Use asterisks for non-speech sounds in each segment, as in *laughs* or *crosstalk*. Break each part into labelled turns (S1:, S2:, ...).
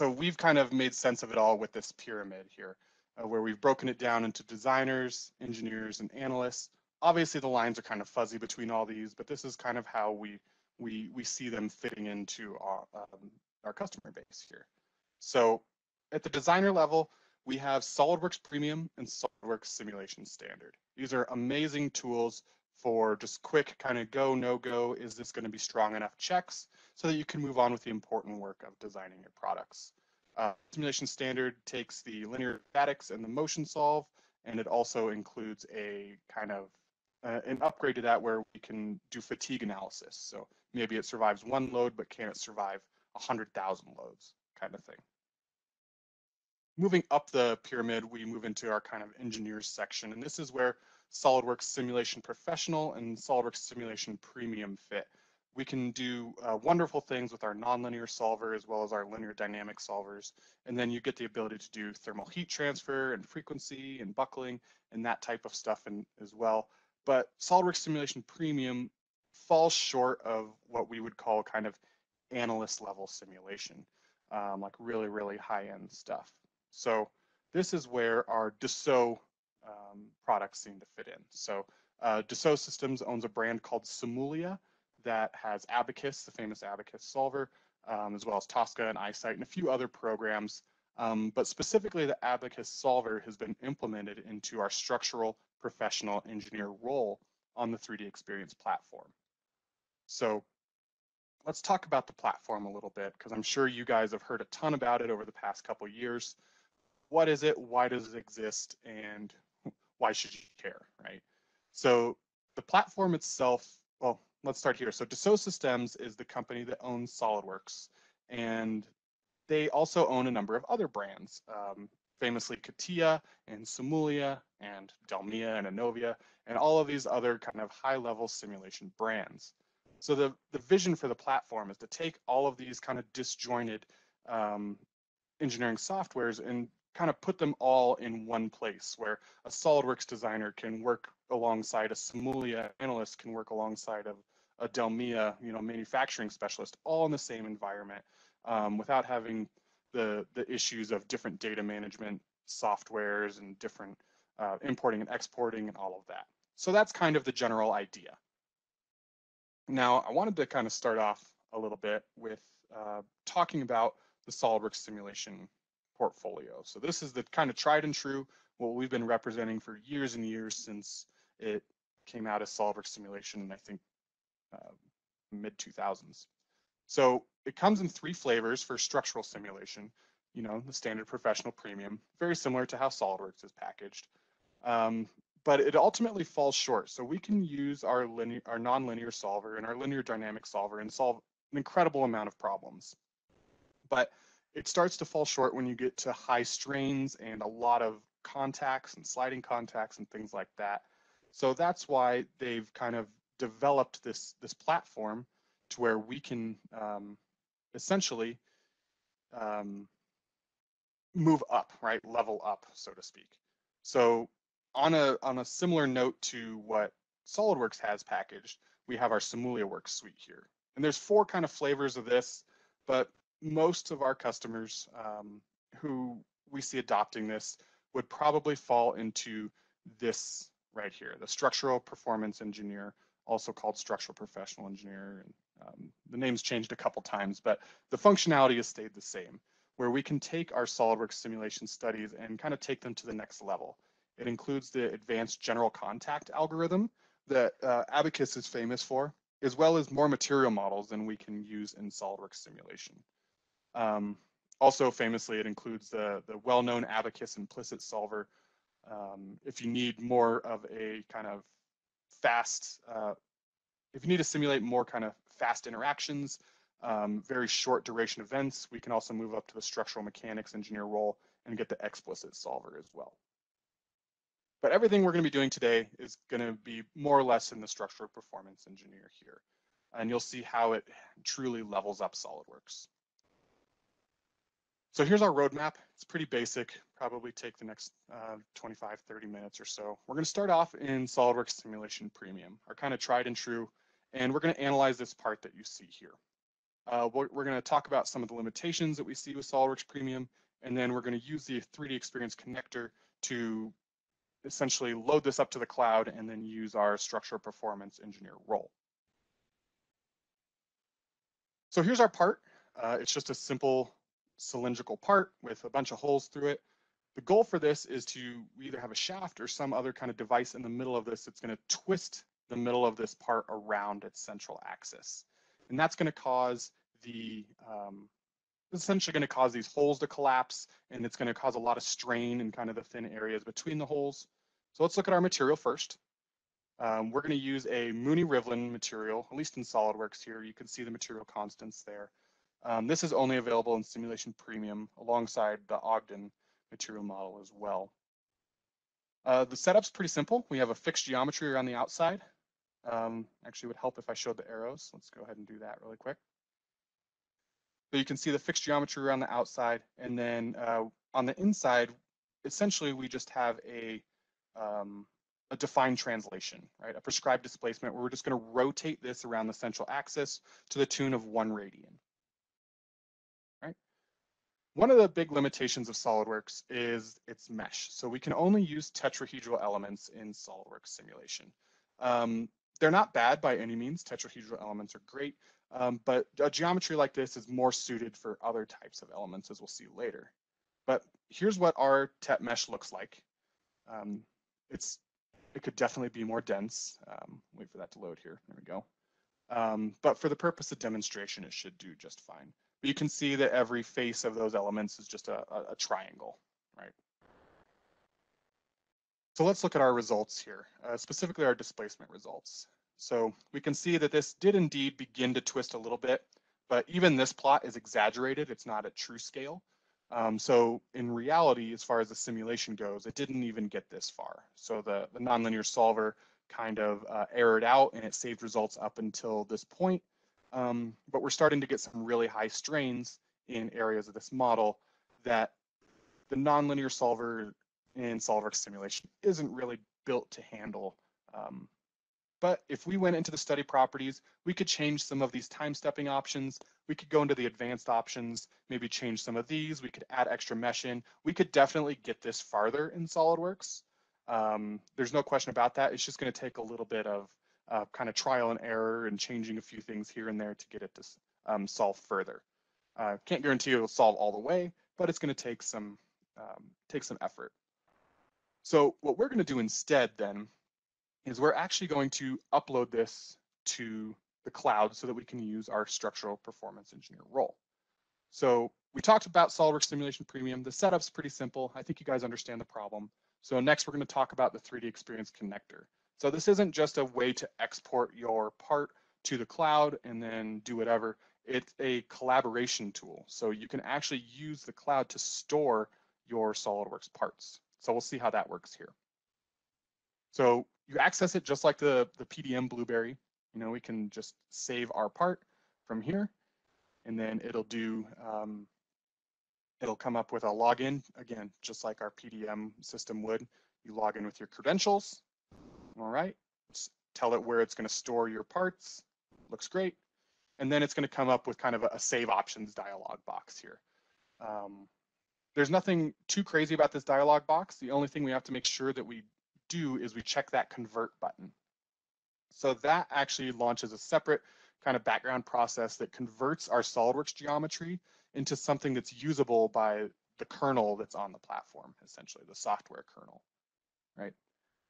S1: so we've kind of made sense of it all with this pyramid here, uh, where we've broken it down into designers, engineers, and analysts. Obviously, the lines are kind of fuzzy between all these, but this is kind of how we we we see them fitting into our um, our customer base here. So at the designer level, we have SolidWorks Premium and SolidWorks Simulation Standard. These are amazing tools for just quick kind of go, no go, is this going to be strong enough checks so that you can move on with the important work of designing your products. Uh, simulation standard takes the linear statics and the motion solve, and it also includes a kind of uh, an upgrade to that where we can do fatigue analysis. So maybe it survives one load, but can it survive 100,000 loads kind of thing. Moving up the pyramid, we move into our kind of engineers section, and this is where SolidWorks Simulation Professional and SolidWorks Simulation Premium fit. We can do uh, wonderful things with our nonlinear solver as well as our linear dynamic solvers. And then you get the ability to do thermal heat transfer and frequency and buckling and that type of stuff in, as well. But SolidWorks Simulation Premium falls short of what we would call kind of analyst level simulation, um, like really, really high end stuff. So this is where our Dassault um, products seem to fit in. So uh, Dassault Systems owns a brand called Simulia that has Abaqus, the famous Abaqus solver, um, as well as Tosca and Isight and a few other programs. Um, but specifically the Abaqus solver has been implemented into our structural professional engineer role on the 3D Experience platform. So let's talk about the platform a little bit because I'm sure you guys have heard a ton about it over the past couple years. What is it? Why does it exist? And why should you care, right? So the platform itself, well, let's start here. So Dassault Systems is the company that owns SolidWorks, and they also own a number of other brands, um, famously CATIA and Simulia and Delmia and ENOVIA, and all of these other kind of high-level simulation brands. So the, the vision for the platform is to take all of these kind of disjointed um, engineering softwares and kind of put them all in one place where a SolidWorks designer can work alongside a Simulia analyst can work alongside of a Delmia, you know, manufacturing specialist, all in the same environment um, without having the the issues of different data management softwares and different uh, importing and exporting and all of that. So that's kind of the general idea. Now, I wanted to kind of start off a little bit with uh, talking about the SolidWorks simulation portfolio. So this is the kind of tried and true, what we've been representing for years and years since it came out as SolidWorks simulation, I think uh, mid 2000s. So it comes in three flavors for structural simulation. You know, the standard professional premium, very similar to how SolidWorks is packaged. Um, but it ultimately falls short. So we can use our linear, our nonlinear solver and our linear dynamic solver and solve an incredible amount of problems. But it starts to fall short when you get to high strains and a lot of contacts and sliding contacts and things like that. So that's why they've kind of developed this this platform to where we can um, essentially um, move up, right, level up, so to speak. So on a on a similar note to what SolidWorks has packaged, we have our SIMULIAWorks suite here, and there's four kind of flavors of this, but most of our customers um, who we see adopting this would probably fall into this right here, the structural performance engineer, also called structural professional engineer. And, um, the name's changed a couple times, but the functionality has stayed the same, where we can take our SolidWorks simulation studies and kind of take them to the next level. It includes the advanced general contact algorithm that uh, Abaqus is famous for, as well as more material models than we can use in SolidWorks simulation. Um, also famously, it includes the, the well-known Abaqus implicit solver. Um, if you need more of a kind of fast, uh, if you need to simulate more kind of fast interactions, um, very short duration events, we can also move up to the structural mechanics engineer role and get the explicit solver as well. But everything we're going to be doing today is going to be more or less in the structural performance engineer here. And you'll see how it truly levels up SolidWorks. So here's our roadmap. It's pretty basic, probably take the next uh, 25, 30 minutes or so. We're gonna start off in SOLIDWORKS Simulation Premium, our kind of tried and true, and we're gonna analyze this part that you see here. Uh, we're, we're going to talk about some of the limitations that we see with SOLIDWORKS Premium, and then we're going to use the 3D Experience connector to essentially load this up to the cloud and then use our structural performance engineer role. So here's our part. Uh, it's just a simple cylindrical part with a bunch of holes through it. The goal for this is to either have a shaft or some other kind of device in the middle of this that's going to twist the middle of this part around its central axis. And that's going to cause the, um, essentially going to cause these holes to collapse and it's going to cause a lot of strain in kind of the thin areas between the holes. So let's look at our material first. Um, we're going to use a Mooney-Rivlin material, at least in SolidWorks here. You can see the material constants there. Um, this is only available in Simulation Premium alongside the Ogden material model as well. Uh, the setup's pretty simple. We have a fixed geometry around the outside. Um, actually would help if I showed the arrows. Let's go ahead and do that really quick. So you can see the fixed geometry around the outside and then uh, on the inside, essentially we just have a, um, a defined translation, right? A prescribed displacement where we're just gonna rotate this around the central axis to the tune of one radian. One of the big limitations of SOLIDWORKS is its mesh. So we can only use tetrahedral elements in SOLIDWORKS simulation. Um, they're not bad by any means. Tetrahedral elements are great, um, but a geometry like this is more suited for other types of elements, as we'll see later. But here's what our TET mesh looks like. Um, it's it could definitely be more dense. Um, wait for that to load here. There we go. Um, but for the purpose of demonstration, it should do just fine. But you can see that every face of those elements is just a, a, a triangle, right? So let's look at our results here, uh, specifically our displacement results. So we can see that this did indeed begin to twist a little bit, but even this plot is exaggerated. It's not at true scale. Um, so in reality, as far as the simulation goes, it didn't even get this far. So the, the nonlinear solver kind of uh, errored out and it saved results up until this point. Um, but we're starting to get some really high strains in areas of this model that the nonlinear solver in SOLIDWORKS simulation isn't really built to handle. Um, but if we went into the study properties, we could change some of these time stepping options. We could go into the advanced options, maybe change some of these. We could add extra mesh in. We could definitely get this farther in SOLIDWORKS. Um, there's no question about that. It's just going to take a little bit of uh, kind of trial and error and changing a few things here and there to get it to um, solve further. Uh, can't guarantee it'll solve all the way, but it's going to take some um, take some effort. So what we're going to do instead then is we're actually going to upload this to the cloud so that we can use our structural performance engineer role. So we talked about SOLIDWORKS Simulation Premium. The setup's pretty simple. I think you guys understand the problem. So next we're going to talk about the 3D Experience connector. So this isn't just a way to export your part to the cloud and then do whatever. It's a collaboration tool. So you can actually use the cloud to store your SolidWorks parts. So we'll see how that works here. So you access it just like the, the PDM Blueberry. You know, we can just save our part from here and then it'll do, um, it'll come up with a login, again, just like our PDM system would. You log in with your credentials, all right, tell it where it's going to store your parts. Looks great. And then it's going to come up with kind of a, a save options dialog box here. Um, there's nothing too crazy about this dialog box. The only thing we have to make sure that we do is we check that convert button. So that actually launches a separate kind of background process that converts our SOLIDWORKS geometry into something that's usable by the kernel that's on the platform, essentially the software kernel, right?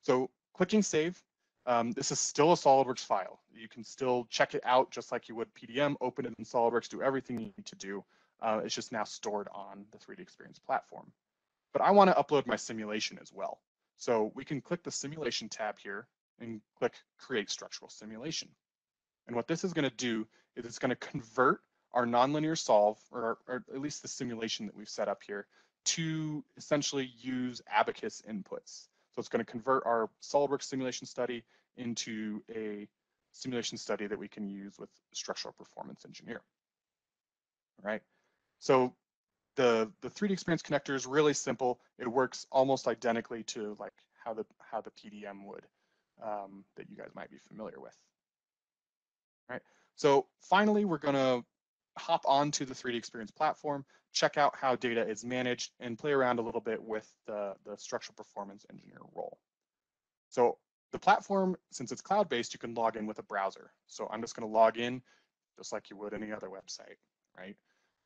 S1: So clicking save, um, this is still a SOLIDWORKS file. You can still check it out just like you would PDM, open it in SOLIDWORKS, do everything you need to do. Uh, it's just now stored on the 3D Experience platform. But I want to upload my simulation as well. So we can click the simulation tab here and click create structural simulation. And what this is going to do is it's going to convert our nonlinear solve, or, or, at least the simulation that we've set up here, to essentially use Abaqus inputs. So it's going to convert our SOLIDWORKS simulation study into a simulation study that we can use with structural performance engineer. All right. So the the 3D experience connector is really simple. It works almost identically to like how the how the PDM would um, that you guys might be familiar with. All right. So finally, we're going to hop onto the 3D Experience platform, check out how data is managed, and play around a little bit with the, the structural performance engineer role. So the platform, since it's cloud-based, you can log in with a browser. So I'm just going to log in just like you would any other website, right?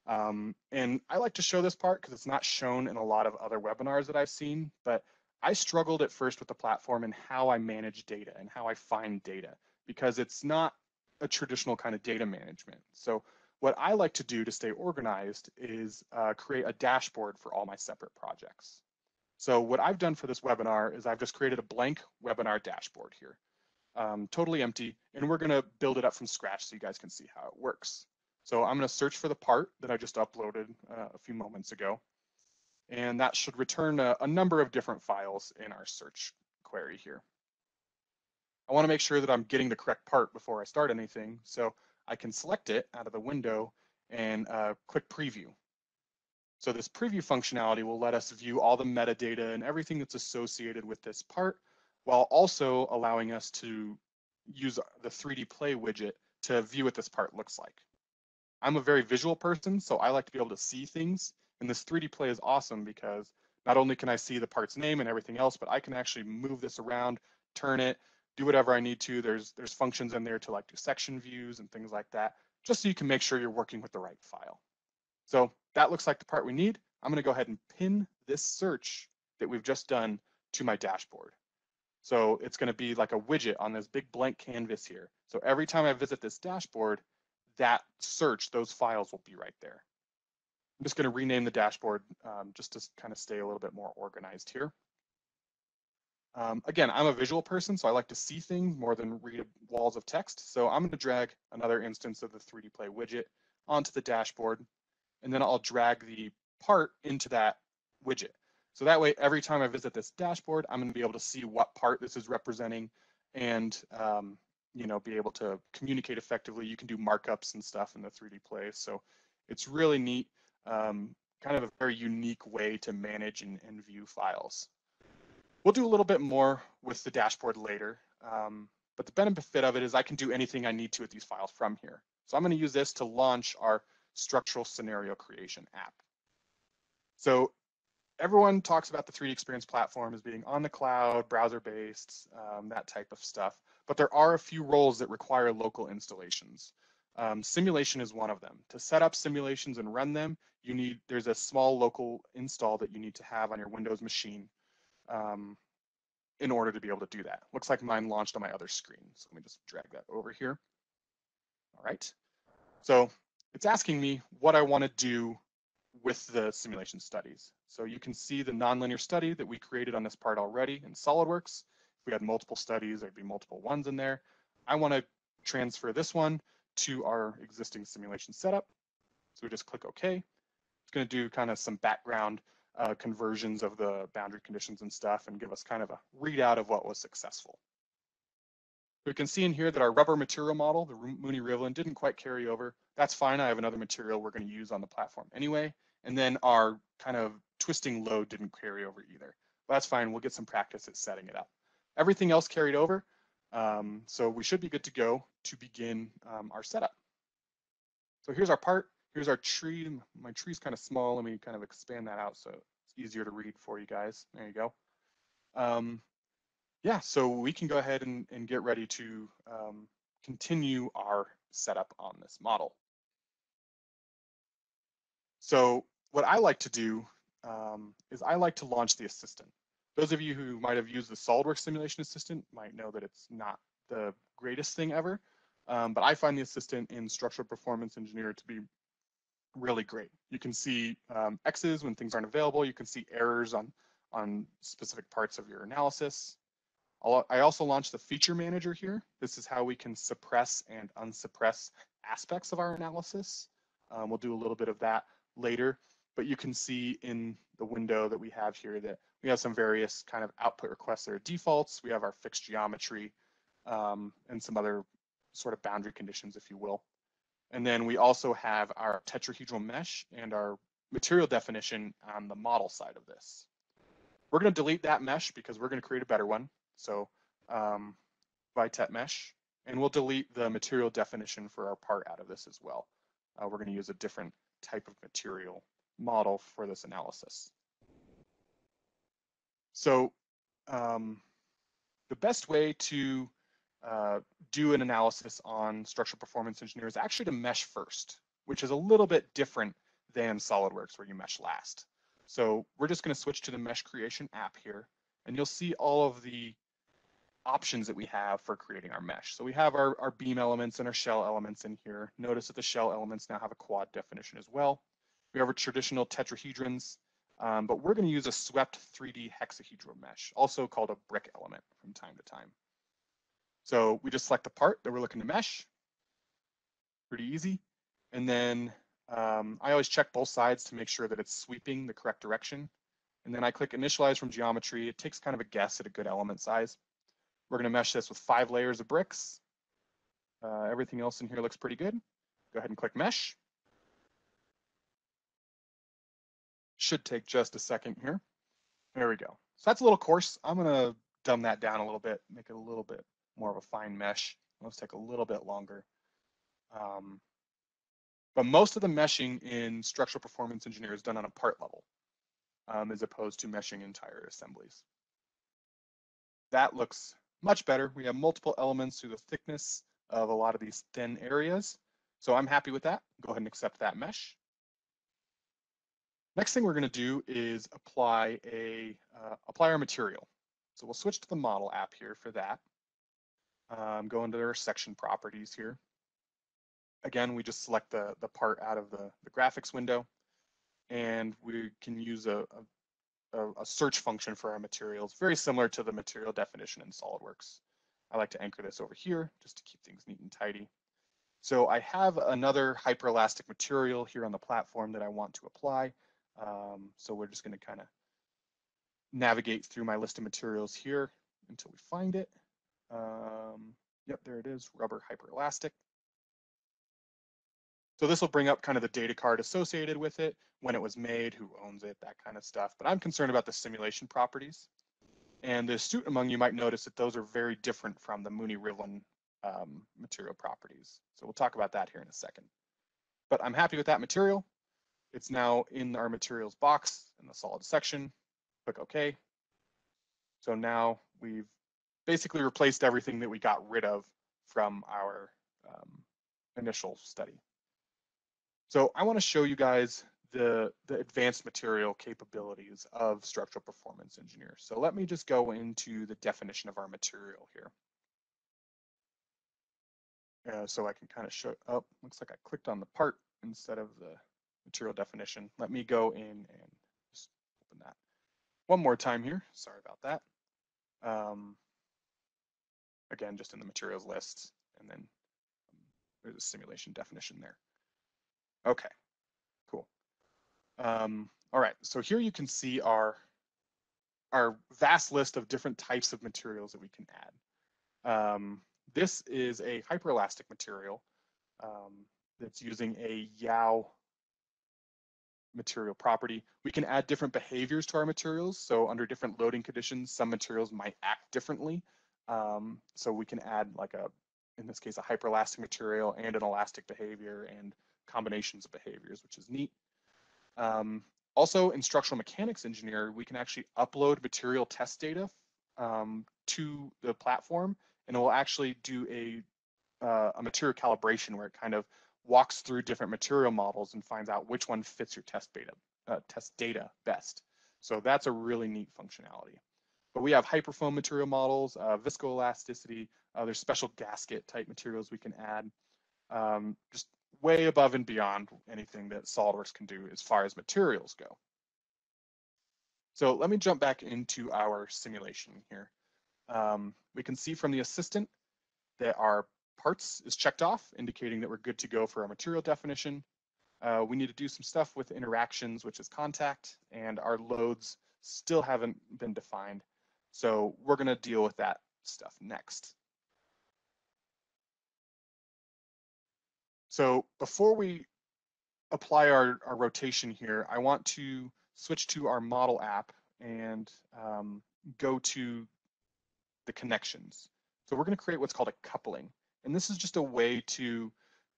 S1: Um, and I like to show this part because it's not shown in a lot of other webinars that I've seen, but I struggled at first with the platform and how I manage data and how I find data because it's not a traditional kind of data management. So what I like to do to stay organized is uh, create a dashboard for all my separate projects. So what I've done for this webinar is I've just created a blank webinar dashboard here, um, totally empty, and we're gonna build it up from scratch so you guys can see how it works. So I'm gonna search for the part that I just uploaded uh, a few moments ago, and that should return a, a number of different files in our search query here. I wanna make sure that I'm getting the correct part before I start anything, so I can select it out of the window and uh, click preview. So this preview functionality will let us view all the metadata and everything that's associated with this part, while also allowing us to use the 3D Play widget to view what this part looks like. I'm a very visual person, so I like to be able to see things, and this 3D Play is awesome because not only can I see the part's name and everything else, but I can actually move this around, turn it, do whatever I need to. There's there's functions in there to like do section views and things like that, just so you can make sure you're working with the right file. So that looks like the part we need. I'm gonna go ahead and pin this search that we've just done to my dashboard. So it's gonna be like a widget on this big blank canvas here. So every time I visit this dashboard, that search, those files will be right there. I'm just gonna rename the dashboard um, just to kind of stay a little bit more organized here. Um, again, I'm a visual person, so I like to see things more than read walls of text. So I'm gonna drag another instance of the 3D Play widget onto the dashboard and then I'll drag the part into that widget. So that way, every time I visit this dashboard, I'm gonna be able to see what part this is representing and um, you know, be able to communicate effectively. You can do markups and stuff in the 3D Play. So it's really neat, um, kind of a very unique way to manage and, and, view files. We'll do a little bit more with the dashboard later, um, but the benefit of it is I can do anything I need to with these files from here. So I'm gonna use this to launch our structural scenario creation app. So everyone talks about the 3D Experience platform as being on the cloud, browser-based, um, that type of stuff. But there are a few roles that require local installations. Um, simulation is one of them. To set up simulations and run them, you need there's a small local install that you need to have on your Windows machine um, in order to be able to do that. Looks like mine launched on my other screen. So let me just drag that over here. All right. So it's asking me what I want to do with the simulation studies. So you can see the nonlinear study that we created on this part already in SOLIDWORKS. If we had multiple studies, there'd be multiple ones in there. I want to transfer this one to our existing simulation setup. So we just click OK. It's going to do kind of some background uh, conversions of the boundary conditions and stuff and give us kind of a readout of what was successful. We can see in here that our rubber material model, the Mooney-Rivlin, didn't quite carry over. That's fine. I have another material we're going to use on the platform anyway. And then our kind of twisting load didn't carry over either. That's fine. We'll get some practice at setting it up. Everything else carried over. Um, so we should be good to go to begin um, our setup. So here's our part. Here's our tree. My tree's kind of small. Let me kind of expand that out so it's easier to read for you guys. There you go. Um, yeah, so we can go ahead and, and get ready to um, continue our setup on this model. So what I like to do um, is I like to launch the assistant. Those of you who might have used the SOLIDWORKS Simulation Assistant might know that it's not the greatest thing ever, um, but I find the assistant in Structural Performance Engineer to be really great. You can see um, X's when things aren't available. You can see errors on, on specific parts of your analysis. I also launched the feature manager here. This is how we can suppress and unsuppress aspects of our analysis. Um, we'll do a little bit of that later, but you can see in the window that we have here that we have some various kind of output requests that are defaults. We have our fixed geometry um, and some other sort of boundary conditions, if you will. And then we also have our tetrahedral mesh and our material definition on the model side of this. We're going to delete that mesh because we're going to create a better one. So um, Vitet mesh, and we'll delete the material definition for our part out of this as well. uh, we're going to use a different type of material model for this analysis. So um, the best way to uh, do an analysis on structural performance engineers actually to mesh first, which is a little bit different than SolidWorks where you mesh last. So we're just going to switch to the mesh creation app here, and you'll see all of the options that we have for creating our mesh. So we have our, our beam elements and our shell elements in here. Notice that the shell elements now have a quad definition as well. We have our traditional tetrahedrons, um, but we're going to use a swept 3D hexahedral mesh, also called a brick element from time to time. So we just select the part that we're looking to mesh. Pretty easy. And then um, I always check both sides to make sure that it's sweeping the correct direction. And then I click initialize from geometry. It takes kind of a guess at a good element size. We're going to mesh this with five layers of bricks. Uh, everything else in here looks pretty good. Go ahead and click mesh. Should take just a second here. There we go. So that's a little coarse. I'm going to dumb that down a little bit, make it a little bit more of a fine mesh. Let's take a little bit longer. Um, but most of the meshing in structural performance engineer is done on a part level um, as opposed to meshing entire assemblies. That looks much better. We have multiple elements through the thickness of a lot of these thin areas. So I'm happy with that. Go ahead and accept that mesh. Next thing we're going to do is apply a uh, apply our material. So we'll switch to the model app here for that. Um, go into their section properties here. Again, we just select the, the part out of the, the graphics window and we can use a, a, a search function for our materials, very similar to the material definition in SolidWorks. I like to anchor this over here just to keep things neat and tidy. So I have another hyperelastic material here on the platform that I want to apply. Um, so we're just going to kind of navigate through my list of materials here until we find it. Um, yep, there it is, rubber hyperelastic. So this will bring up kind of the data card associated with it, when it was made, who owns it, that kind of stuff. But I'm concerned about the simulation properties. And the astute among you might notice that those are very different from the Mooney-Rivlin um, material properties. So we'll talk about that here in a second. But I'm happy with that material. It's now in our materials box in the solid section. Click OK. So now we've basically replaced everything that we got rid of from our um, initial study. So I want to show you guys the, the advanced material capabilities of structural performance engineers. So let me just go into the definition of our material here. Uh, so I can kind of show, oh, looks like I clicked on the part instead of the material definition. Let me go in and just open that one more time here. Sorry about that. Um, again, just in the materials list, and then um, there's a simulation definition there. Okay, cool. Um, all right, so here you can see our, our vast list of different types of materials that we can add. Um, this is a hyperelastic material um, that's using a Yeoh material property. We can add different behaviors to our materials. So under different loading conditions, some materials might act differently. Um, so we can add like a, in this case, a hyperelastic material and an elastic behavior and combinations of behaviors, which is neat. Um, also, in structural mechanics engineer, we can actually upload material test data um, to the platform, and it will actually do a, uh, a material calibration where it kind of walks through different material models and finds out which one fits your test data, uh, test data best. So that's a really neat functionality. But we have hyperfoam material models, uh, viscoelasticity, uh, there's special gasket type materials we can add. Um, just way above and beyond anything that SOLIDWORKS can do as far as materials go. So let me jump back into our simulation here. Um, we can see from the assistant that our parts is checked off, indicating that we're good to go for our material definition. Uh, we need to do some stuff with interactions, which is contact, and our loads still haven't been defined. So we're gonna deal with that stuff next. So before we apply our, our rotation here, I want to switch to our model app and um, go to the connections. So we're going to create what's called a coupling. And this is just a way to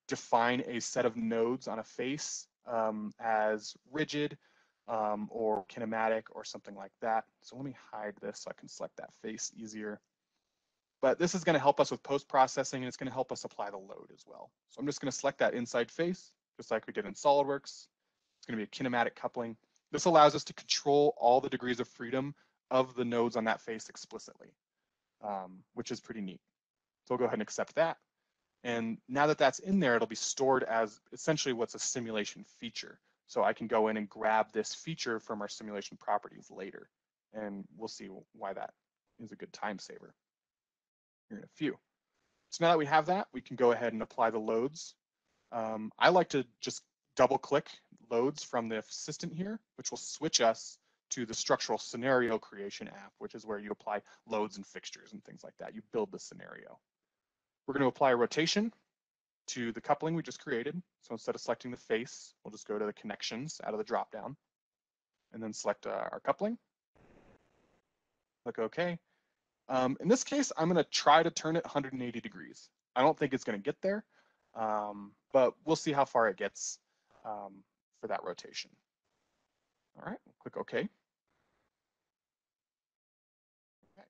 S1: define a set of nodes on a face um, as rigid um, or kinematic or something like that. So let me hide this so I can select that face easier. But this is going to help us with post-processing and it's going to help us apply the load as well. So I'm just going to select that inside face, just like we did in SolidWorks. It's going to be a kinematic coupling. This allows us to control all the degrees of freedom of the nodes on that face explicitly, um, which is pretty neat. So we'll go ahead and accept that. And now that that's in there, it'll be stored as essentially what's a simulation feature. So I can go in and grab this feature from our simulation properties later. And we'll see why that is a good time saver here in a few. So now that we have that, we can go ahead and apply the loads. Um, I like to just double click loads from the assistant here, which will switch us to the structural scenario creation app, which is where you apply loads and fixtures and things like that. You build the scenario. We're going to apply a rotation to the coupling we just created. So instead of selecting the face, we'll just go to the connections out of the dropdown and then select uh, our coupling. Click OK. Um, in this case, I'm going to try to turn it 180 degrees. I don't think it's going to get there, um, but we'll see how far it gets um, for that rotation. All right, click OK. okay.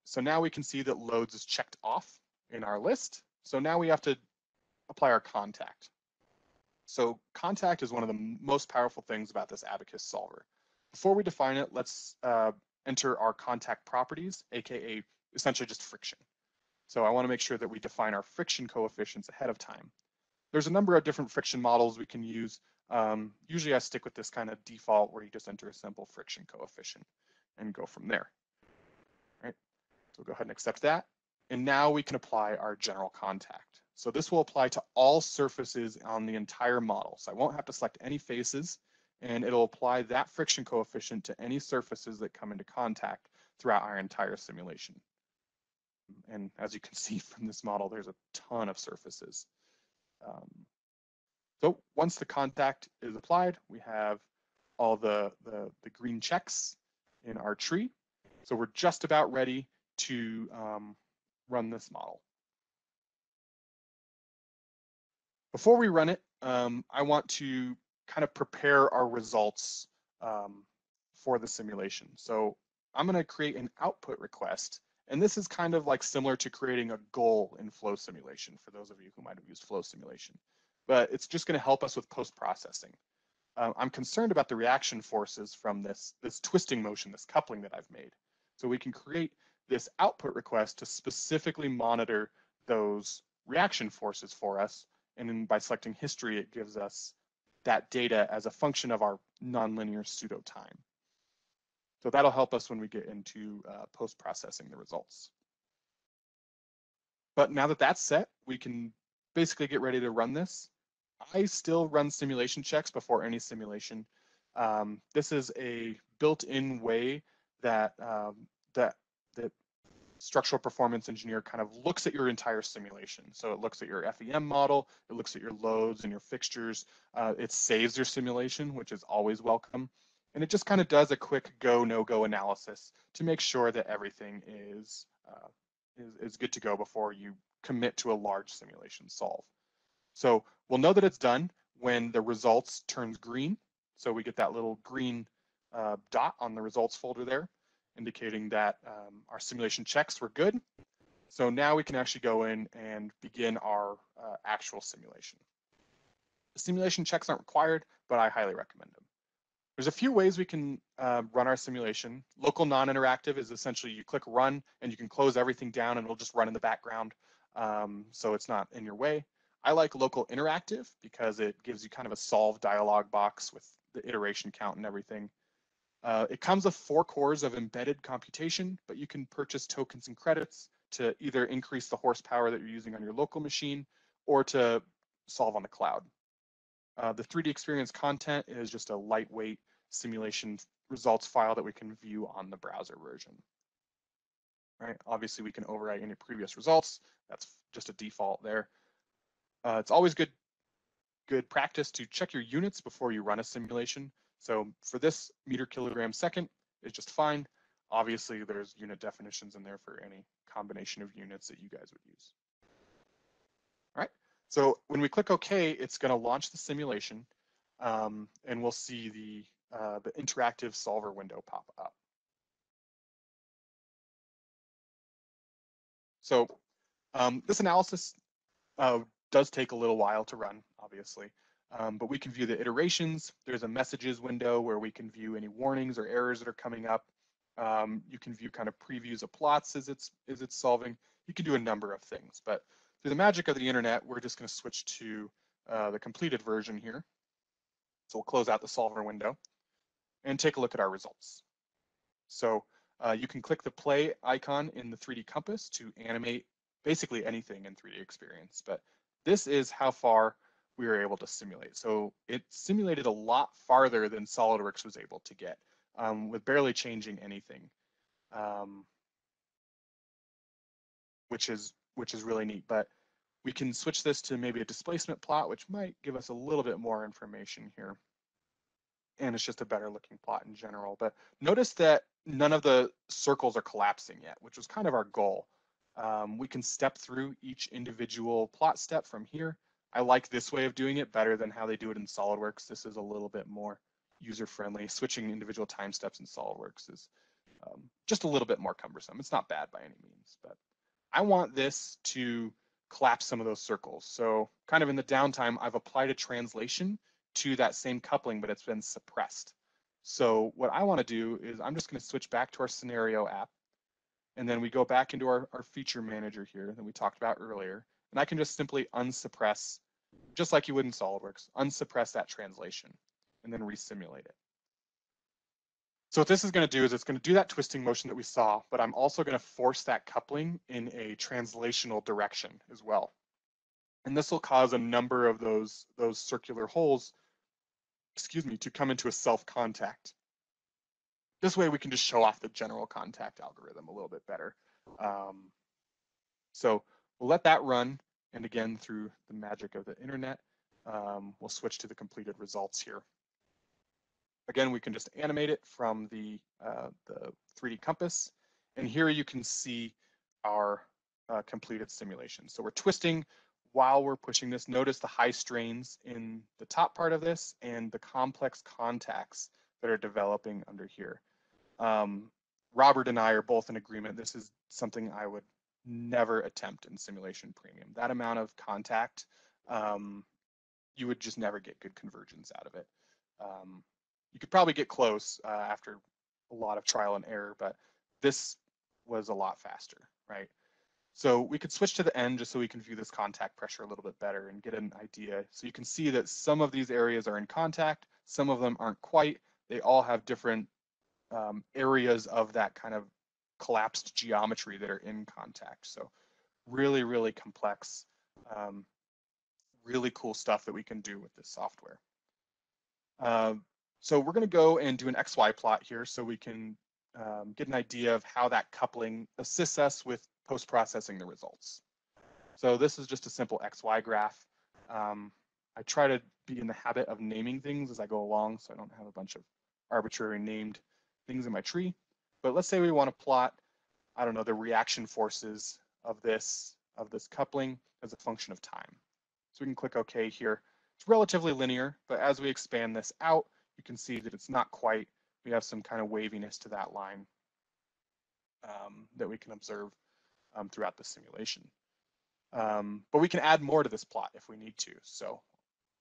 S1: So now we can see that loads is checked off in our list. So now we have to apply our contact. So contact is one of the most powerful things about this abaqus solver. Before we define it, let's uh, enter our contact properties, AKA essentially just friction. So I wanna make sure that we define our friction coefficients ahead of time. There's a number of different friction models we can use. Um, usually I stick with this kind of default where you just enter a simple friction coefficient and go from there. All right, so go ahead and accept that. And now we can apply our general contact. So this will apply to all surfaces on the entire model. So I won't have to select any faces and it'll apply that friction coefficient to any surfaces that come into contact throughout our entire simulation. And as you can *laughs* see from this model, there's a ton of surfaces. Um, so once the contact is applied, we have all the, the, the green checks in our tree. So we're just about ready to um, run this model. Before we run it, um, I want to kind of prepare our results um, for the simulation. So I'm going to create an output request. And this is kind of like similar to creating a goal in flow simulation for those of you who might have used flow simulation. But it's just going to help us with post-processing. Um, I'm concerned about the reaction forces from this, this twisting motion, this coupling that I've made. So we can create this output request to specifically monitor those reaction forces for us. And then by selecting history, it gives us that data as a function of our nonlinear pseudo time. So that'll help us when we get into uh, post-processing the results. But now that that's set, we can basically get ready to run this. I still run simulation checks before any simulation. Um, this is a built-in way that um, that that structural performance engineer kind of looks at your entire simulation. So it looks at your FEM model, it looks at your loads and your fixtures. Uh, it saves your simulation, which is always welcome. And it just kind of does a quick go, no go analysis to make sure that everything is, uh, is, is good to go before you commit to a large simulation solve. So we'll know that it's done when the results turns green. So we get that little green uh, dot on the results folder there indicating that um, our simulation checks were good. So now we can actually go in and begin our uh, actual simulation. The simulation checks aren't required, but I highly recommend them. There's a few ways we can uh, run our simulation. Local non-interactive is essentially you click run and you can close everything down and it'll just run in the background. Um, so it's not in your way. I like local interactive because it gives you kind of a solve dialog box with the iteration count and everything. Uh, it comes with four cores of embedded computation, but you can purchase tokens and credits to either increase the horsepower that you're using on your local machine or to solve on the cloud. Uh, the 3D experience content is just a lightweight simulation results file that we can view on the browser version. Right, obviously we can overwrite any previous results. That's just a default there. Uh, it's always good, good practice to check your units before you run a simulation. So for this meter kilogram second is just fine. Obviously, there's unit definitions in there for any combination of units that you guys would use. All right, So when we click OK, it's going to launch the simulation um, and we'll see the, uh, the interactive solver window pop up. So um, this analysis uh, does take a little while to run, obviously, um, but we can view the iterations. There's a messages window where we can view any warnings or errors that are coming up. Um, you can view kind of previews of plots as it's as it's solving. You can do a number of things, but through the magic of the internet, we're just going to switch to uh, the completed version here. So we'll close out the solver window and take a look at our results. So uh, you can click the play icon in the 3D compass to animate basically anything in 3D experience, but this is how far we were able to simulate. So it simulated a lot farther than SolidWorks was able to get um, with barely changing anything, um, which is which is really neat. But we can switch this to maybe a displacement plot, which might give us a little bit more information here. And it's just a better looking plot in general. But notice that none of the circles are collapsing yet, which was kind of our goal. Um, we can step through each individual plot step from here. I like this way of doing it better than how they do it in SolidWorks. This is a little bit more user-friendly. Switching individual time steps in SolidWorks is um, just a little bit more cumbersome. It's not bad by any means, but I want this to collapse some of those circles. So kind of in the downtime, I've applied a translation to that same coupling, but it's been suppressed. So what I want to do is I'm just going to switch back to our scenario app. And then we go back into our, our feature manager here that we talked about earlier. And I can just simply unsuppress, just like you would in SolidWorks, unsuppress that translation and then resimulate it. So what this is going to do is it's going to do that twisting motion that we saw, but I'm also going to force that coupling in a translational direction as well. And this will cause a number of those, those circular holes, excuse me, to come into a self-contact. This way we can just show off the general contact algorithm a little bit better. Um, so we'll let that run. And again, through the magic of the internet, um, we'll switch to the completed results here. Again, we can just animate it from the, uh, the 3D compass. And here you can see our uh, completed simulation. So we're twisting while we're pushing this. Notice the high strains in the top part of this and the complex contacts that are developing under here. Um, Robert and I are both in agreement. This is something I would never attempt in simulation premium. That amount of contact, um, you would just never get good convergence out of it. Um, you could probably get close uh, after a lot of trial and error, but this was a lot faster, right? So we could switch to the end just so we can view this contact pressure a little bit better and get an idea. So you can see that some of these areas are in contact, some of them aren't quite. They all have different um, areas of that kind of collapsed geometry that are in contact. So really, really complex, um, really cool stuff that we can do with this software. Uh, so we're going to go and do an XY plot here so we can um, get an idea of how that coupling assists us with post-processing the results. So this is just a simple XY graph. Um, I try to be in the habit of naming things as I go along so I don't have a bunch of arbitrary named things in my tree. But let's say we want to plot, I don't know, the reaction forces of this, of this coupling as a function of time. So we can click OK here. It's relatively linear, but as we expand this out, you can see that it's not quite, we have some kind of waviness to that line um, that we can observe um, throughout the simulation. Um, but we can add more to this plot if we need to. So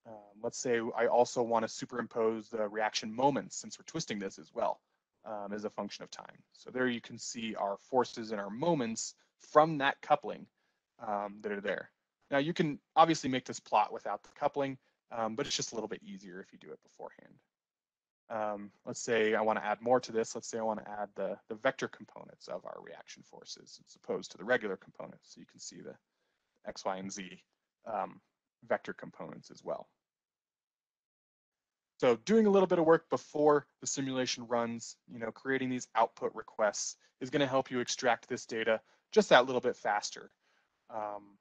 S1: um, let's say I also want to superimpose the reaction moments since we're twisting this as well um, as a function of time. So there you can see our forces and our moments from that coupling um, that are there. Now you can obviously make this plot without the coupling, but it's just a little bit easier if you do it beforehand. Um, let's say I want to add more to this. Let's say I want to add the, the vector components of our reaction forces as opposed to the regular components. So you can see the X, Y, and Z um, vector components as well. So doing a little bit of work before the simulation runs, you know, creating these output requests is going to help you extract this data just that little bit faster um,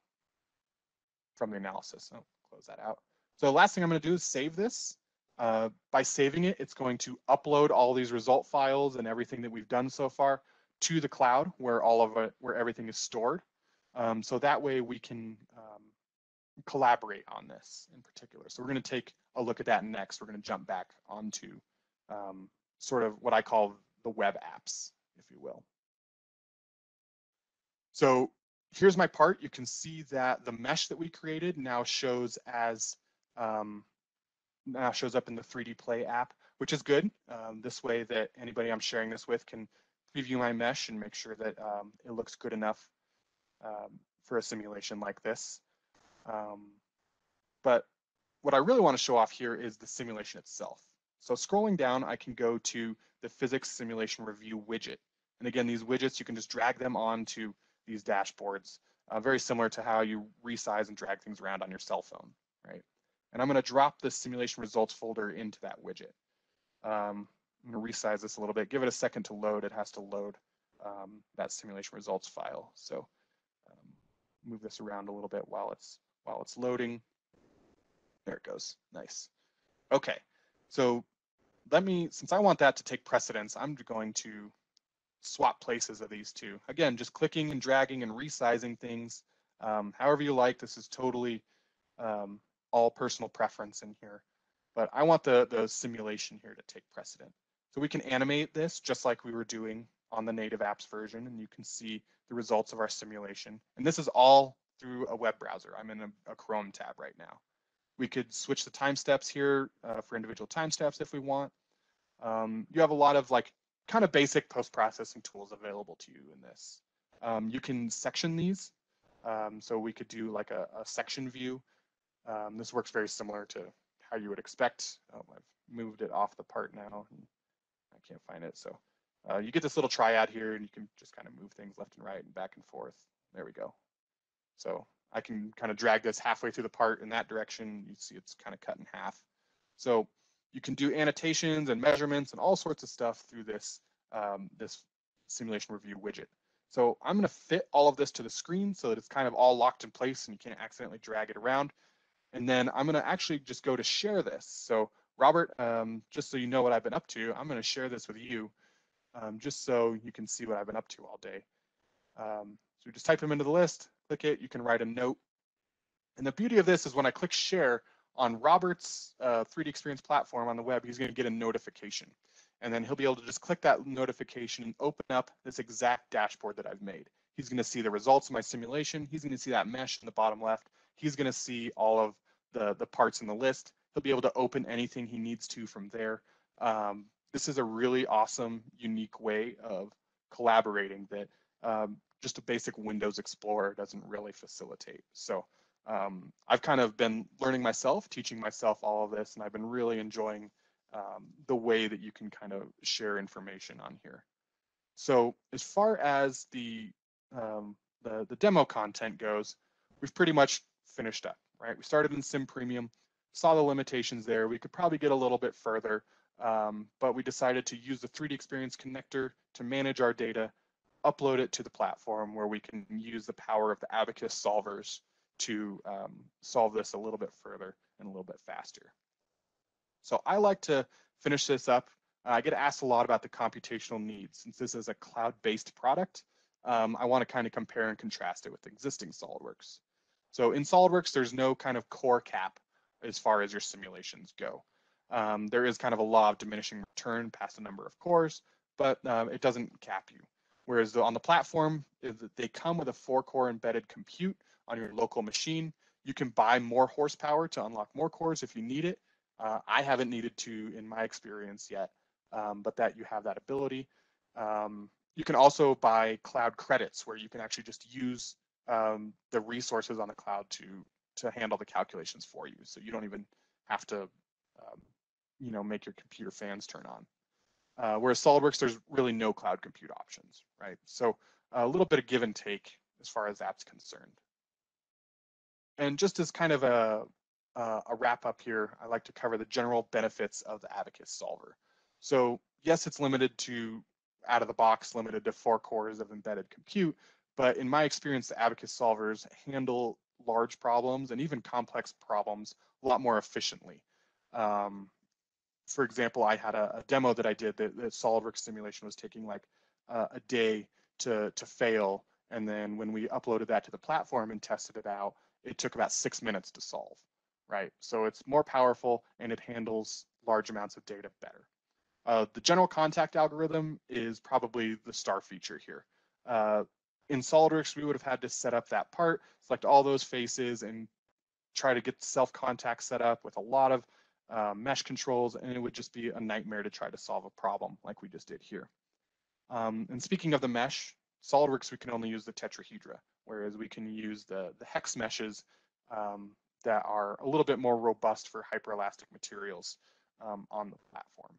S1: from the analysis. So close that out. So the last thing I'm going to do is save this. Uh, by saving it, it's going to upload all these result files and everything that we've done so far to the cloud where all of it, where everything is stored. Um, so that way we can um, collaborate on this in particular. So we're going to take a look at that next. We're going to jump back onto um, sort of what I call the web apps, if you will. So here's my part. You can see that the mesh that we created now shows as um, now shows up in the 3D Play app, which is good. Um, this way that anybody I'm sharing this with can preview my mesh and make sure that um, it looks good enough um, for a simulation like this. Um, but what I really want to show off here is the simulation itself. So scrolling down, I can go to the physics simulation review widget. And again, these widgets, you can just drag them onto these dashboards, uh, very similar to how you resize and drag things around on your cell phone, right? And I'm gonna drop the simulation results folder into that widget. Um, I'm gonna resize this a little bit, give it a second to load. It has to load um, that simulation results file. So um, move this around a little bit while it's while it's loading. There it goes, nice. Okay, so let me, since I want that to take precedence, I'm going to swap places of these two. Again, just clicking and dragging and resizing things um, however you like. This is totally um, all personal preference in here, but I want the, the simulation here to take precedent. So we can animate this just like we were doing on the native apps version, and you can see the results of our simulation. And this is all through a web browser. I'm in a, a Chrome tab right now. We could switch the time steps here uh, for individual time steps if we want. Um, you have a lot of like kind of basic post-processing tools available to you in this. Um, you can section these. Um, so we could do like a, a section view. Um, this works very similar to how you would expect. Oh, I've moved it off the part now. And I can't find it. So uh, you get this little triad here and you can just kind of move things left and right and back and forth. There we go. So I can kind of drag this halfway through the part in that direction. You see it's kind of cut in half. So you can do annotations and measurements and all sorts of stuff through this, um, this simulation review widget. So I'm gonna fit all of this to the screen so that it's kind of all locked in place and you can't accidentally drag it around. And then I'm gonna actually just go to share this. So Robert, um, just so you know what I've been up to, I'm gonna share this with you um, just so you can see what I've been up to all day. Um, so just type them into the list, click it, you can write a note. And the beauty of this is when I click share on Robert's uh, 3D Experience platform on the web, he's gonna get a notification. And then he'll be able to just click that notification and open up this exact dashboard that I've made. He's gonna see the results of my simulation. He's gonna see that mesh in the bottom left. He's gonna see all of the, the parts in the list. He'll be able to open anything he needs to from there. Um, this is a really awesome, unique way of collaborating that um, just a basic Windows Explorer doesn't really facilitate. So um, I've kind of been learning myself, teaching myself all of this, and I've been really enjoying um, the way that you can kind of share information on here. So as far as the, um, the, the demo content goes, we've pretty much finished up, right? We started in Sim Premium, saw the limitations there. We could probably get a little bit further, um, but we decided to use the 3D Experience connector to manage our data upload it to the platform where we can use the power of the Abaqus solvers to um, solve this a little bit further and a little bit faster. So I like to finish this up. I get asked a lot about the computational needs. Since this is a cloud-based product, um, I want to kind of compare and contrast it with existing SolidWorks. So in SolidWorks, there's no kind of core cap as far as your simulations go. Um, there is kind of a law of diminishing return past a number of cores, but uh, it doesn't cap you. Whereas the, on the platform, they come with a four core embedded compute on your local machine. You can buy more horsepower to unlock more cores if you need it. Uh, I haven't needed to in my experience yet, um, but that you have that ability. Um, you can also buy cloud credits where you can actually just use um, the resources on the cloud to to handle the calculations for you. So you don't even have to, um, you know, make your computer fans turn on. Uh, whereas SolidWorks, there's really no cloud compute options, right? So a little bit of give and take as far as that's concerned. And just as kind of a, uh, a wrap up here, I like to cover the general benefits of the Abaqus solver. So yes, it's limited to out of the box, limited to four cores of embedded compute, but in my experience, the Abaqus solvers handle large problems and even complex problems a lot more efficiently. Um, for example, I had a, a demo that I did that, that SolidWorks simulation was taking like uh, a day to, to fail. And then when we uploaded that to the platform and tested it out, it took about six minutes to solve, right? So it's more powerful and it handles large amounts of data better. Uh, the general contact algorithm is probably the star feature here. Uh, in SolidWorks, we would have had to set up that part, select all those faces and try to get self contact set up with a lot of uh, mesh controls, and it would just be a nightmare to try to solve a problem like we just did here. Um, and speaking of the mesh, SolidWorks, we can only use the tetrahedra, whereas we can use the, the hex meshes um, that are a little bit more robust for hyperelastic materials um, on the platform.